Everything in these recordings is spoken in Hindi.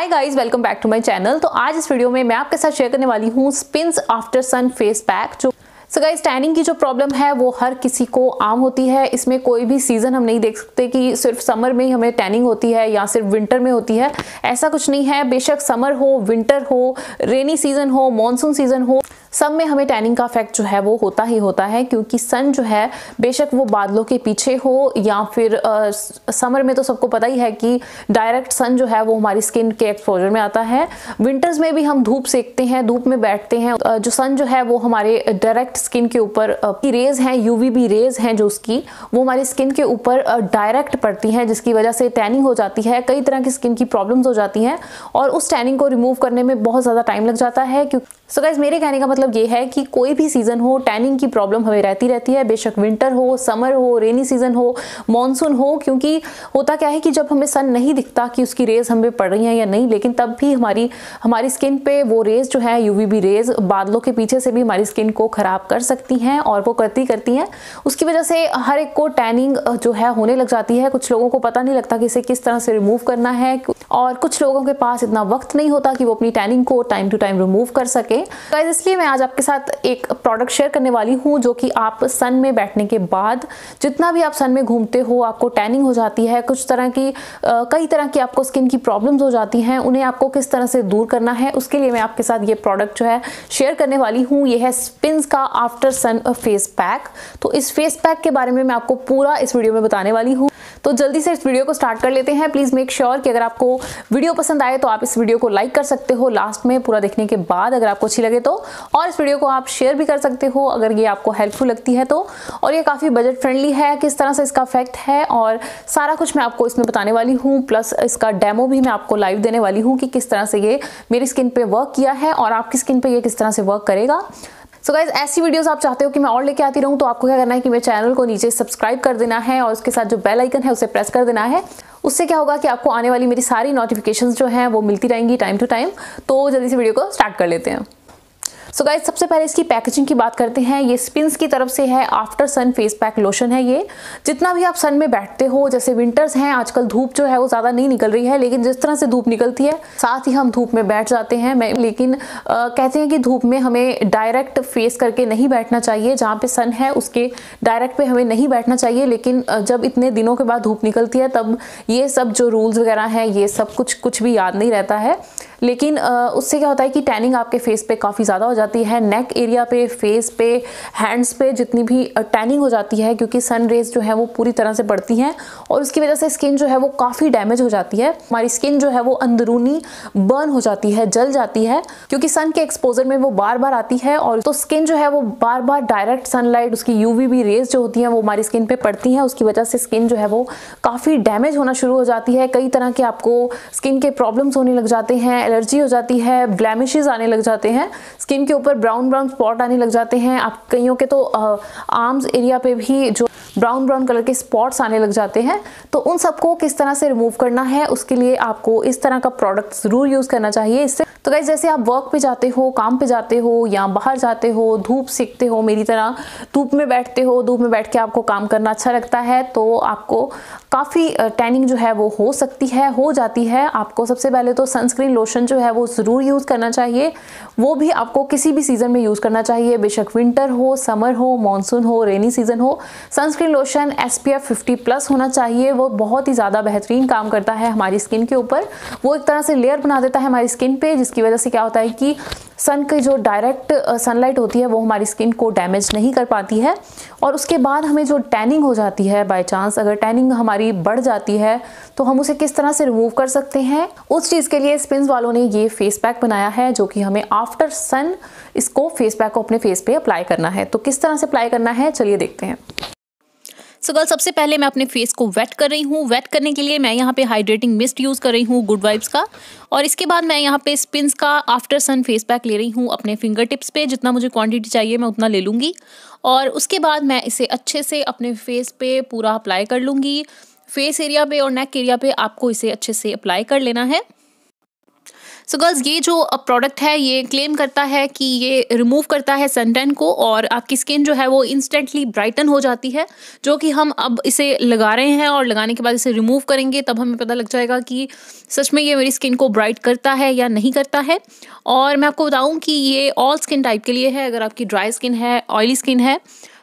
Hi guys welcome back to my channel तो आज इस वीडियो में मैं आपके साथ शेयर करने वाली हूँ Spinz after sun face pack जो सो गाइस टैनिंग की जो प्रॉब्लम है वो हर किसी को आम होती है। इसमें कोई भी सीज़न हम नहीं देख सकते कि सिर्फ़ समर में ही हमें टैनिंग होती है या सिर्फ़ विंटर में होती है। ऐसा कुछ नहीं है। बेशक समर हो विंटर हो रेनी सीज़न हो मानसून सीज़न हो सब में हमें टैनिंग का इफ़ेक्ट जो है वो होता ही होता है। क्योंकि सन जो है बेशक वो बादलों के पीछे हो या फिर आ, समर में तो सबको पता ही है कि डायरेक्ट सन जो है वो हमारी स्किन के एक्सपोजर में आता है। विंटर्स में भी हम धूप सेकते हैं धूप में बैठते हैं। जो सन जो है वो हमारे डायरेक्ट स्किन के ऊपर रेज हैं यूवीबी रेज हैं जो उसकी, वो हमारी स्किन के ऊपर डायरेक्ट पड़ती हैं, जिसकी वजह से टैनिंग हो जाती है, कई तरह की स्किन की प्रॉब्लम्स हो जाती हैं और उस टैनिंग को रिमूव करने में बहुत ज़्यादा टाइम लग जाता है क्योंकि सो गाइज़ मेरे कहने का मतलब ये है कि कोई भी सीज़न हो टैनिंग की प्रॉब्लम हमें रहती रहती है। बेशक विंटर हो समर हो रेनी सीज़न हो मानसून हो, क्योंकि होता क्या है कि जब हमें सन नहीं दिखता कि उसकी रेज हमें पड़ रही हैं या नहीं, लेकिन तब भी हमारी हमारी स्किन पे वो रेज जो है यू यूवीबी रेज बादलों के पीछे से भी हमारी स्किन को ख़राब कर सकती हैं और वो करती करती हैं। उसकी वजह से हर एक को टैनिंग जो है, होने लग जाती है। कुछ लोगों को पता नहीं लगता कि इसे किस तरह से रिमूव करना है। और कुछ लोगों के पास इतना वक्त नहीं होता कि वो अपनी टैनिंग को टाइम टू टाइम रिमूव कर सके। गाइस इसलिए मैं आज आपके साथ एक प्रोडक्ट शेयर करने वाली हूँ, जो कि आप सन में बैठने के बाद जितना भी आप सन में घूमते हो, आपको टैनिंग हो जाती है, कुछ तरह की कई तरह की आपको स्किन की प्रॉब्लम्स हो जाती हैं, उन्हें आपको किस तरह से दूर करना है, उसके लिए मैं आपके साथ ये प्रोडक्ट जो है शेयर करने वाली हूँ। ये है स्पिन्स का आफ्टर सन फेस पैक तो इस फेस पैक के बारे में मैं आपको पूरा इस वीडियो में बताने वाली हूँ। तो जल्दी से इस वीडियो को स्टार्ट कर लेते हैं। प्लीज़ मेक श्योर कि अगर आपको वीडियो पसंद आए तो आप इस वीडियो को लाइक कर सकते हो। लास्ट में पूरा देखने के बाद अगर आपको अच्छी लगे तो। और इस वीडियो को आप शेयर भी कर सकते हो अगर ये आपको हेल्पफुल लगती है तो। और ये काफ़ी बजट फ्रेंडली है, किस तरह से इसका इफ़ेक्ट है और सारा कुछ मैं आपको इसमें बताने वाली हूँ। प्लस इसका डेमो भी मैं आपको लाइव देने वाली हूँ कि किस तरह से ये मेरी स्किन पे वर्क किया है और आपकी स्किन पे ये किस तरह से वर्क करेगा। सो गाइज़ ऐसी वीडियोस आप चाहते हो कि मैं और लेके आती रहूँ तो आपको क्या करना है कि मेरे चैनल को नीचे सब्सक्राइब कर देना है और उसके साथ जो बेल आइकन है उसे प्रेस कर देना है। उससे क्या होगा कि आपको आने वाली मेरी सारी नोटिफिकेशंस जो हैं, वो मिलती रहेंगी टाइम टू टाइम तो जल्दी से वीडियो को स्टार्ट कर लेते हैं। सो गाइज़ सबसे पहले इसकी पैकेजिंग की बात करते हैं। ये स्पिन्स की तरफ़ से है after sun face pack lotion है ये। जितना भी आप सन में बैठते हो जैसे विंटर्स हैं आजकल धूप जो है वो ज़्यादा नहीं निकल रही है लेकिन जिस तरह से धूप निकलती है साथ ही हम धूप में बैठ जाते हैं। मैं लेकिन आ, कहते हैं कि धूप में हमें डायरेक्ट फेस करके नहीं बैठना चाहिए। जहाँ पे सन है उसके डायरेक्ट पे हमें नहीं बैठना चाहिए। लेकिन जब इतने दिनों के बाद धूप निकलती है तब ये सब जो रूल्स वगैरह हैं ये सब कुछ कुछ भी याद नहीं रहता है। लेकिन उससे क्या होता है कि टैनिंग आपके फेस पे काफ़ी ज़्यादा हो जाती है नेक एरिया पे फेस पे हैंड्स पे जितनी भी टैनिंग हो जाती है, क्योंकि सन रेज जो है वो पूरी तरह से पड़ती हैं और उसकी वजह से स्किन जो है वो काफ़ी डैमेज हो जाती है। हमारी स्किन जो है वो अंदरूनी बर्न हो जाती है, जल जाती है, क्योंकि सन के एक्सपोजर में वो बार बार आती है और तो स्किन जो है वो बार बार डायरेक्ट सनलाइट उसकी यूवीबी रेज जो होती हैं वो हमारी स्किन पे पड़ती हैं, उसकी वजह से स्किन जो है वो काफ़ी डैमेज होना शुरू हो जाती है। कई तरह के आपको स्किन के प्रॉब्लम्स होने लग जाते हैं एलर्जी हो जाती है ब्लैमिशेज आने लग जाते हैं स्किन के ऊपर ब्राउन ब्राउन स्पॉट आने लग जाते हैं। आप कईयों के तो आर्म्स एरिया पे भी जो ब्राउन ब्राउन कलर के स्पॉट्स आने लग जाते हैं। तो उन सबको किस तरह से रिमूव करना है, उसके लिए आपको इस तरह का प्रोडक्ट ज़रूर यूज़ करना चाहिए इससे। तो गाइज़ जैसे आप वर्क पे जाते हो, काम पे जाते हो, या बाहर जाते हो, धूप सीखते हो मेरी तरह, धूप में बैठते हो, धूप में बैठ के आपको काम करना अच्छा लगता है तो आपको काफ़ी टैनिंग जो है वो हो सकती है, हो जाती है। आपको सबसे पहले तो सनस्क्रीन लोशन जो है वो ज़रूर यूज़ करना चाहिए। वो भी आपको किसी भी सीज़न में यूज़ करना चाहिए। बेशक विंटर हो समर हो मानसून हो रेनी सीज़न हो sunscreen lotion S P F fifty plus होना चाहिए। वो बहुत ही ज़्यादा बेहतरीन काम करता है हमारी स्किन के ऊपर। वो एक तरह से लेयर बना देता है हमारी स्किन पे, जिसकी वजह से क्या होता है कि सन की जो डायरेक्ट सनलाइट होती है, वो हमारी स्किन को डैमेज नहीं कर पाती है। और उसके बाद हमें जो टैनिंग हो जाती है बाय चांस अगर टैनिंग हमारी बढ़ जाती है तो हम उसे किस तरह से रिमूव कर सकते हैं? उस चीज़ के लिए स्पिन्स वालों ने ये फेस पैक बनाया है, जो कि हमें आफ्टर सन इसको फेस पैक को अपने फेस पे अप्लाई करना है। तो किस तरह से अप्लाई करना है? चलिए देखते हैं। सो गर्ल सबसे पहले मैं अपने फेस को वेट कर रही हूँ। वेट करने के लिए मैं यहाँ पे हाइड्रेटिंग मिस्ट यूज़ कर रही हूँ गुड वाइब्स का। और इसके बाद मैं यहाँ पे स्पिन्स का आफ्टर सन फेस पैक ले रही हूँ अपने फिंगर टिप्स पे। जितना मुझे क्वांटिटी चाहिए, मैं उतना ले लूँगी। और उसके बाद मैं इसे अच्छे से अपने फेस पे पूरा अप्लाई कर लूँगी। फेस एरिया पे और नेक एरिया पे आपको इसे अच्छे से अप्लाई कर लेना है। सो so गर्ल्स ये जो प्रोडक्ट है, ये क्लेम करता है कि ये रिमूव करता है सनटैन को और आपकी स्किन जो है वो इंस्टेंटली ब्राइटन हो जाती है, जो कि हम अब इसे लगा रहे हैं और लगाने के बाद इसे रिमूव करेंगे, तब हमें पता लग जाएगा कि सच में ये मेरी स्किन को ब्राइट करता है या नहीं करता है। और मैं आपको बताऊँ कि ये ऑल स्किन टाइप के लिए है, अगर आपकी ड्राई स्किन है ऑयली स्किन है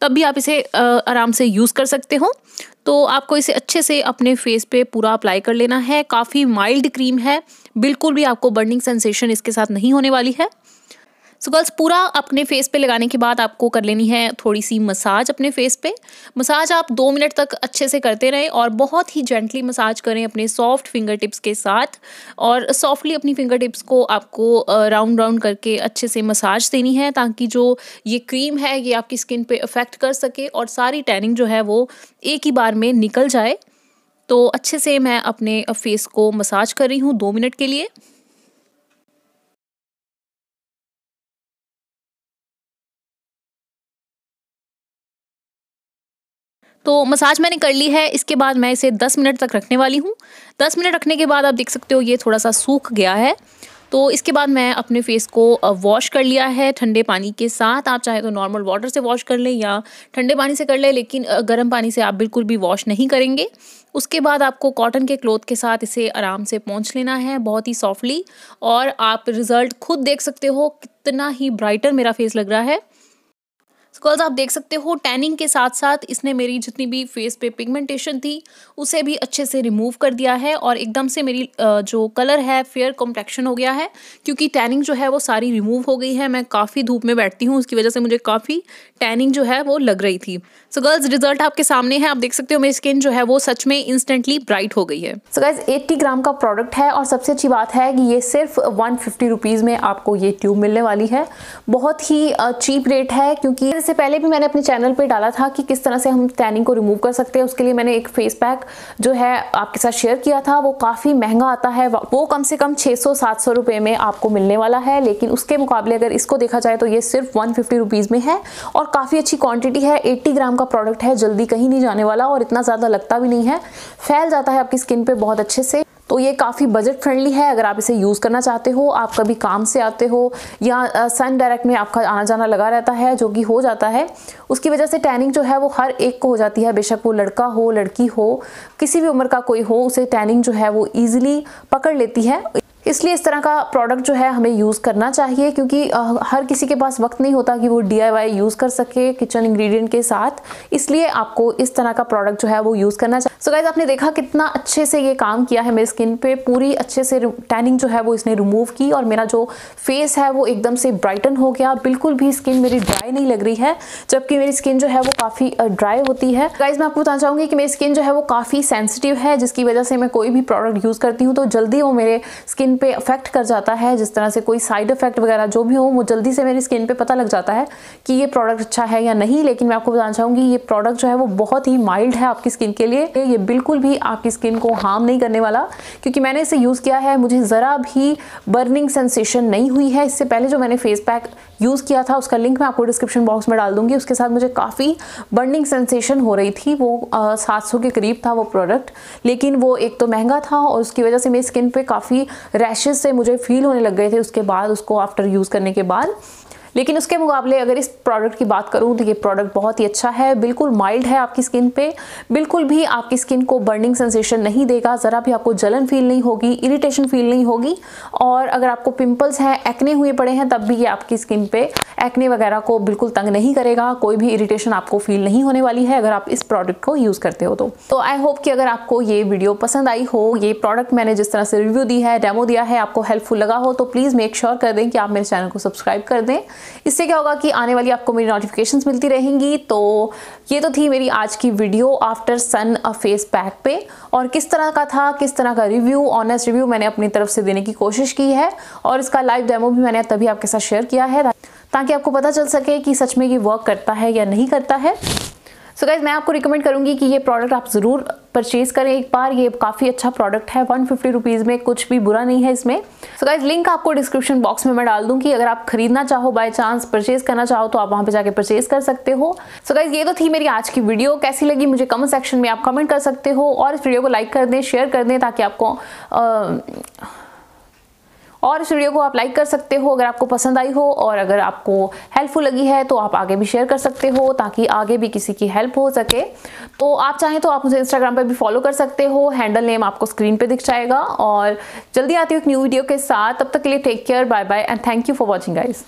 तब भी आप इसे आराम से यूज़ कर सकते हो। तो आपको इसे अच्छे से अपने फेस पे पूरा अप्लाई कर लेना है। काफ़ी माइल्ड क्रीम है। बिल्कुल भी आपको बर्निंग सेंसेशन इसके साथ नहीं होने वाली है। सो so गर्ल्स पूरा अपने फेस पे लगाने के बाद आपको कर लेनी है, थोड़ी सी मसाज अपने फेस पे। मसाज आप दो मिनट तक अच्छे से करते रहें और बहुत ही जेंटली मसाज करें अपने सॉफ्ट फिंगर टिप्स के साथ और सॉफ्टली अपनी फिंगर टिप्स को आपको राउंड राउंड करके अच्छे से मसाज देनी है ताकि जो ये क्रीम है, ये आपकी स्किन पे अफेक्ट कर सके और सारी टैनिंग जो है वो एक ही बार में निकल जाए। तो अच्छे से मैं अपने फेस को मसाज कर रही हूँ दो मिनट के लिए। तो मसाज मैंने कर ली है, इसके बाद मैं इसे 10 मिनट तक रखने वाली हूँ। 10 मिनट रखने के बाद आप देख सकते हो ये थोड़ा सा सूख गया है। तो इसके बाद मैं अपने फेस को वॉश कर लिया है ठंडे पानी के साथ। आप चाहे तो नॉर्मल वाटर से वॉश कर लें या ठंडे पानी से कर लें, लेकिन गर्म पानी से आप बिल्कुल भी वॉश नहीं करेंगे। उसके बाद आपको कॉटन के क्लोथ के साथ इसे आराम से पहुँच लेना है बहुत ही सॉफ्टली। और आप रिज़ल्ट खुद देख सकते हो, कितना ही ब्राइटर मेरा फेस लग रहा है। गर्ल्स आप देख सकते हो टैनिंग के साथ साथ इसने मेरी जितनी भी फेस पे पिगमेंटेशन थी, उसे भी अच्छे से रिमूव कर दिया है और एकदम से मेरी जो कलर है फेयर कॉम्प्लेक्शन हो गया है, क्योंकि टैनिंग जो है वो सारी रिमूव हो गई है। मैं काफ़ी धूप में बैठती हूँ, उसकी वजह से मुझे काफ़ी टैनिंग जो है वो लग रही थी। सो गर्ल्स रिज़ल्ट आपके सामने है, आप देख सकते हो मेरी स्किन जो है वो सच में इंस्टेंटली ब्राइट हो गई है। सो गर्ल्स एट्टी ग्राम का प्रोडक्ट है और सबसे अच्छी बात है कि ये सिर्फ़ वन फिफ्टी में आपको ये ट्यूब मिलने वाली है। बहुत ही चीप रेट है, क्योंकि इससे पहले भी मैंने अपने चैनल पे डाला था कि किस तरह से हम टैनिंग को रिमूव कर सकते हैं। उसके लिए मैंने एक फेस पैक जो है आपके साथ शेयर किया था। वो काफ़ी महँगा आता है। वो कम से कम 600-700 रुपए में आपको मिलने वाला है। लेकिन उसके मुकाबले अगर इसको देखा जाए तो ये सिर्फ़ वन फिफ्टी में है और काफ़ी अच्छी क्वान्टिटी है। एट्टी ग्राम का प्रोडक्ट है। जल्दी कहीं नहीं जाने वाला और इतना ज़्यादा लगता भी नहीं है। फैल जाता है आपकी स्किन पे बहुत अच्छे से। तो ये काफ़ी बजट फ्रेंडली है, अगर आप इसे यूज़ करना चाहते हो, आप कभी काम से आते हो, या सन डायरेक्ट में आपका आना जाना लगा रहता है, जो कि हो जाता है, उसकी वजह से टैनिंग जो है वो हर एक को हो जाती है। बेशक वो लड़का हो, लड़की हो, किसी भी उम्र का कोई हो, उसे टैनिंग जो है वो ईजिली पकड़ लेती है। इसलिए इस तरह का प्रोडक्ट जो है हमें यूज़ करना चाहिए, क्योंकि हर किसी के पास वक्त नहीं होता कि वो डी यूज़ कर सके किचन इंग्रेडिएंट के साथ। इसलिए आपको इस तरह का प्रोडक्ट जो है वो यूज़ करना चाहिए सो so गाइज़ आपने देखा कितना अच्छे से ये काम किया है मेरी स्किन पे। पूरी अच्छे से टैनिंग जो है वो इसने रिमूव की और मेरा जो फेस है वो एकदम से ब्राइटन हो गया। बिल्कुल भी स्किन मेरी ड्राई नहीं लग रही है, जबकि मेरी स्किन जो है वो काफ़ी ड्राई होती है। गाइज़ मैं आपको बताना चाहूँगी कि मेरी स्किन जो है वो काफ़ी सेंसिटिव है, जिसकी वजह से मैं कोई भी प्रोडक्ट यूज़ करती हूँ तो जल्दी वो मेरे स्किन पे अफेक्ट कर जाता है, जिस तरह से कोई साइड इफ़ेक्ट वगैरह जो भी हो, वो जल्दी से मेरी स्किन पे पता लग जाता है कि ये प्रोडक्ट अच्छा है या नहीं। लेकिन मैं आपको बताना चाहूँगी, ये प्रोडक्ट जो है वो बहुत ही माइल्ड है आपकी स्किन के लिए। ये बिल्कुल भी आपकी स्किन को हार्म नहीं करने वाला, क्योंकि मैंने इसे यूज़ किया है। मुझे ज़रा भी बर्निंग सेंसेशन नहीं हुई है। इससे पहले जो मैंने फेस पैक यूज़ किया था, उसका लिंक मैं आपको डिस्क्रिप्शन बॉक्स में डाल दूँगी। उसके साथ मुझे काफ़ी बर्निंग सेंसेशन हो रही थी। वो सात सौ के करीब था वो प्रोडक्ट लेकिन वो एक तो महँगा था और उसकी वजह से मेरी स्किन पर काफ़ी रैशेज से मुझे फील होने लग गए थे। उसके बाद उसको आफ्टर यूज़ करने के बाद लेकिन उसके मुकाबले अगर इस प्रोडक्ट की बात करूँ तो ये प्रोडक्ट बहुत ही अच्छा है, बिल्कुल माइल्ड है आपकी स्किन पे। बिल्कुल भी आपकी स्किन को बर्निंग सेंसेशन नहीं देगा, ज़रा भी आपको जलन फील नहीं होगी इरिटेशन फील नहीं होगी। और अगर आपको पिंपल्स हैं एक्ने हुए पड़े हैं, तब भी ये आपकी स्किन पे एक्ने वगैरह को बिल्कुल तंग नहीं करेगा। कोई भी इरीटेशन आपको फील नहीं होने वाली है अगर आप इस प्रोडक्ट को यूज़ करते हो तो। तो आई होप कि अगर आपको ये वीडियो पसंद आई हो, ये प्रोडक्ट मैंने जिस तरह से रिव्यू दी है डेमो दिया है, आपको हेल्पफुल लगा हो तो प्लीज़ मेक श्योर कर दें कि आप मेरे चैनल को सब्सक्राइब कर दें। इससे क्या होगा कि आने वाली आपको मेरी नोटिफिकेशंस मिलती रहेंगी। तो ये तो थी मेरी आज की video after sun a face pack पे। और किस तरह का था, किस तरह का रिव्यू ऑनेस्ट रिव्यू मैंने अपनी तरफ़ से देने की कोशिश की है। और इसका लाइव डेमो भी मैंने तभी आपके साथ शेयर किया है, ताकि आपको पता चल सके कि सच में ये वर्क करता है या नहीं करता है। सो so गाइज़ मैं आपको रिकमेंड करूँगी कि ये प्रोडक्ट आप ज़रूर परचेज करें एक बार। ये काफ़ी अच्छा प्रोडक्ट है। वन फिफ्टी में कुछ भी बुरा नहीं है इसमें। सो गाइज़ लिंक आपको डिस्क्रिप्शन बॉक्स में मैं डाल दूँगी। अगर आप खरीदना चाहो बाय चांस परचेज करना चाहो तो आप वहाँ पे जाके परचेज कर सकते हो। सो so गाइज़ ये तो थी मेरी आज की वीडियो कैसी लगी मुझे कमेंट सेक्शन में आप कमेंट कर सकते हो। और इस वीडियो को लाइक कर दें शेयर कर दें ताकि आपको आ, और इस वीडियो को आप लाइक कर सकते हो अगर आपको पसंद आई हो, और अगर आपको हेल्पफुल लगी है तो आप आगे भी शेयर कर सकते हो ताकि आगे भी किसी की हेल्प हो सके। तो आप चाहें तो आप मुझे इंस्टाग्राम पर भी फॉलो कर सकते हो हैंडल नेम आपको स्क्रीन पर दिख जाएगा। और जल्दी आती हूँ एक न्यू वीडियो के साथ, तब तक के लिए take care bye bye and thank you for watching guys